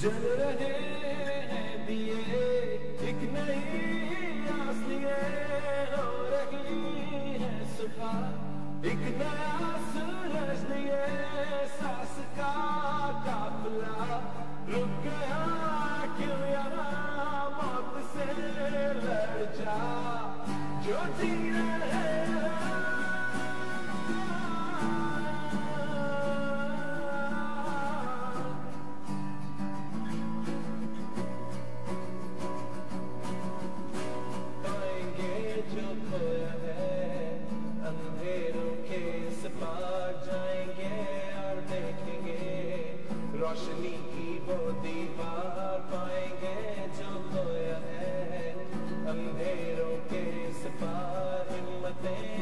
जल रहे हैं दिए एक नई आस लिए रही है सुबह एक नया सूरज लिए सास का काफिला रुक गया क्यों यहाँ मौत से लड़ जा जो जी रहे जाएँगे और देखेंगे। रोशनी की वो दीवार पाएँगे जो खोया है। अंधेरों के इस पार हिम्मतें